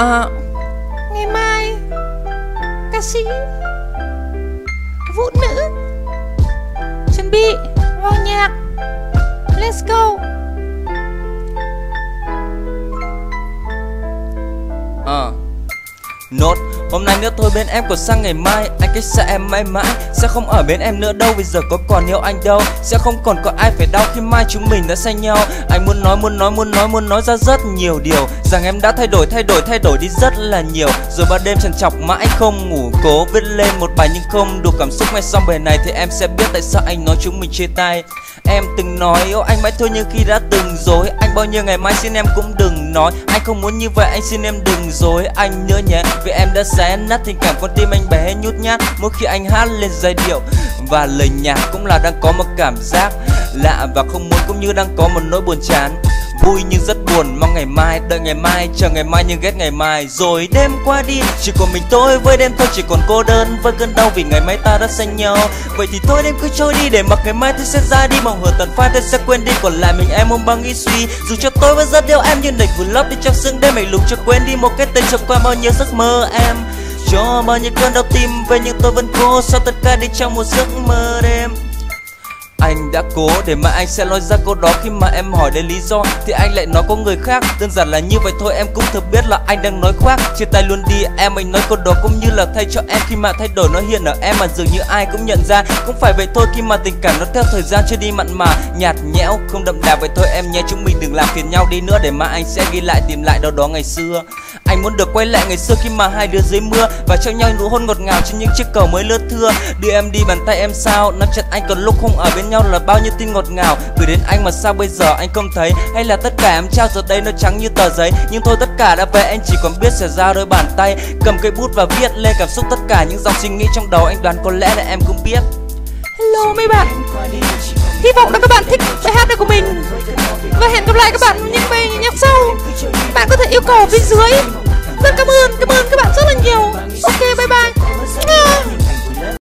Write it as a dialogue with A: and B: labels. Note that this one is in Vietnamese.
A: À Ngày mai Ca sĩ Vũ nữ Chuẩn bị Vào nhạc. Let's go.
B: Nốt, Hôm nay nữa thôi bên em còn sang ngày mai. Anh cách xa em mãi mãi, Sẽ không ở bên em nữa đâu. Bây giờ có còn yêu anh đâu, Sẽ không còn có ai phải đau khi mai chúng mình đã xa nhau. Anh muốn nói muốn nói muốn nói muốn nói ra rất nhiều điều. Rằng em đã thay đổi thay đổi thay đổi đi rất là nhiều. Rồi ba đêm trần chọc mãi không ngủ. Cố viết lên một bài nhưng không đủ cảm xúc. Ngay xong bài này thì em sẽ biết tại sao anh nói chúng mình chia tay. Em từng nói yêu anh mãi thôi nhưng khi đã từng dối Anh bao nhiêu ngày mai xin em cũng đừng nói, Anh không muốn như vậy, anh xin em đừng dối anh nữa nhé. Vì em đã xé nát tình cảm con tim anh bé nhút nhát. Mỗi khi anh hát lên giai điệu và lời nhạc cũng là đang có một cảm giác Lạ và không muốn cũng như đang có một nỗi buồn chán. Vui nhưng rất buồn, Mong ngày mai, Đợi ngày mai, Chờ ngày mai nhưng ghét ngày mai. Rồi đêm qua đi, Chỉ còn mình tôi, với đêm thôi Chỉ còn cô đơn với cơn đau Vì ngày mai ta đã xa nhau. Vậy thì thôi đêm cứ trôi đi, Để mặc ngày mai tôi sẽ ra đi. Mong hờ tận phai tôi sẽ quên đi, Còn lại mình em ôm bao nghĩ suy. Dù cho tôi vẫn rất yêu em, Nhưng đành vùi lấp đi trong sương đêm Mày lùng cho quên đi một cái tên trong qua bao nhiêu giấc mơ em cho bao nhiêu cơn đau tim về nhưng tôi vẫn cố sao tất cả đi trong một giấc mơ đêm anh đã cố để mà anh sẽ nói ra câu đó. Khi mà em hỏi đến lý do Thì anh lại nói có người khác. Đơn giản là như vậy thôi, em cũng thừa biết là anh đang nói khoác. Chia tay luôn đi, em anh nói câu đó cũng như là thay cho em. Khi mà thay đổi, nó hiện ở em mà dường như ai cũng nhận ra. Cũng phải vậy thôi, khi mà tình cảm nó theo thời gian chưa đi mặn mà. Nhạt nhẽo, không đậm đà vậy thôi, em nhé Chúng mình đừng làm phiền nhau đi nữa để mà anh sẽ ghi lại, tìm lại đâu đó ngày xưa. Anh muốn được quay lại ngày xưa khi mà hai đứa dưới mưa và trao nhau nụ hôn ngọt ngào trên những chiếc cầu mới lướt thưa. Đưa em đi bàn tay em sao, nắm chặt anh còn lúc không ở bên nhau là bao nhiêu tin ngọt ngào. Gửi đến anh mà sao bây giờ anh không thấy? Hay là tất cả em trao giờ đây nó trắng như tờ giấy? Nhưng thôi tất cả đã về anh chỉ còn biết sẽ ra đôi bàn tay. Cầm cây bút và viết lên cảm xúc tất cả những dòng suy nghĩ trong đầu. Anh đoán có lẽ là em cũng biết.
A: Hello mấy bạn. Hy vọng là các bạn thích bài hát này của mình. Và hẹn gặp lại các bạn những bài nhạc sau. Bạn có thể yêu cầu bên dưới. Rất cảm ơn,